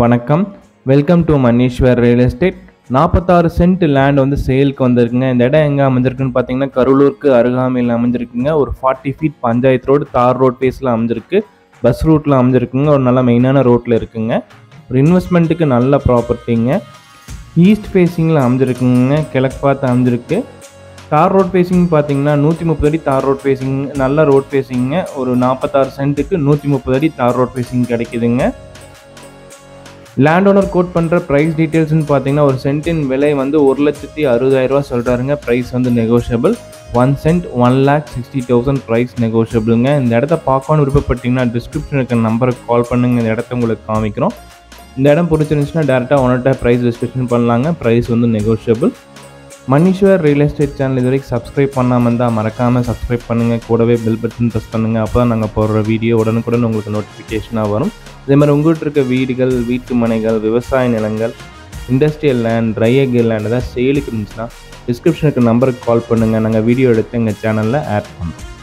வணக்கம். Welcome to Maneeswar real estate நாற்பத்தாறு cent land வந்து சேலுக்கு வந்திருக்குங்க. இந்த இடம் எங்கே அமைஞ்சிருக்குன்னு பார்த்தீங்கன்னா கருளூருக்கு அருகாமையில் அமைஞ்சிருக்குங்க. ஒரு ஃபார்ட்டி ஃபீட் பஞ்சாயத்து ரோடு தார் ரோட் பேஸில் அமைஞ்சிருக்கு. பஸ் ரூட்டில் அமைஞ்சிருக்குங்க. ஒரு நல்ல மெயினான ரோட்டில் இருக்குங்க. ஒரு இன்வெஸ்ட்மெண்ட்டுக்கு நல்ல ப்ராப்பர்ட்டிங்க ஈஸ்ட் ஃபேஸிங்கில் அமைஞ்சிருக்குங்க. கிழக்கு பார்த்து அமைஞ்சிருக்கு. தார் ரோட் ஃபேஸிங் பார்த்தீங்கன்னா நூற்றி முப்பது அடி தார் ரோட் ஃபேஸிங் நல்ல ரோட் ஃபேஸிங்க ஒரு நாற்பத்தாறு சென்ட்டுக்கு நூற்றி முப்பது அடி தார் ரோட் ஃபேஸிங் கிடைக்குதுங்க. லேண்ட் ஓனர் கோட் பண்ணுற ப்ரைஸ் டீட்டெயில்ஸ்னு பார்த்தீங்கன்னா ஒரு சென்ட்டின் விலை வந்து ஒரு லட்சத்தி அறுபதாயிரரூவா சொல்கிறாருங்க ப்ரைஸ் வந்து negotiable one cent one lakh sixty thousand price நெகோஷியபிளுங்க இந்த இடத்த பார்க்கணும்னு விருப்பப்பட்டீங்கன்னா டிஸ்கிரிப்ஷன் இருக்க நம்பருக்கு கால் பண்ணுங்க. இந்த இடத்த உங்களுக்கு காமிக்கிறோம். இந்த இடம் பிடிச்சிருந்துச்சுன்னா டேரெக்டாக ஒன்கிட்ட ப்ரைஸ் டிஸ்கஷன் பண்ணலாங்க. ப்ரைஸ் வந்து negotiable Maniswar real estate channel இது வரைக்கும் சப்ஸ்கிரைப் பண்ணாமல் இருந்தால் மறக்காமல் சப்ஸ்கிரைப் பண்ணுங்கள் கூடவே பெல் பட்டன் ப்ரெஸ் பண்ணுங்கள் அப்போ தான் நாங்கள் போடுற வீடியோ உடனுக்குடன் உங்களுக்கு நோட்டிஃபிகேஷனாக வரும். அதே மாதிரி உங்கள்கிட்ட இருக்க வீடுகள் வீட்டு மனைகள் விவசாய நிலங்கள் இண்டஸ்ட்ரியல் லேண்ட் ட்ரையகல் லேண்ட் ஏதாவது சேலுக்கு இருந்துச்சுன்னா டிஸ்கிரிப்ஷனுக்கு நம்பருக்கு கால் பண்ணுங்கள் நாங்கள் வீடியோ எடுத்து எங்கள் சேனலில் ஆட் பண்ணுறோம்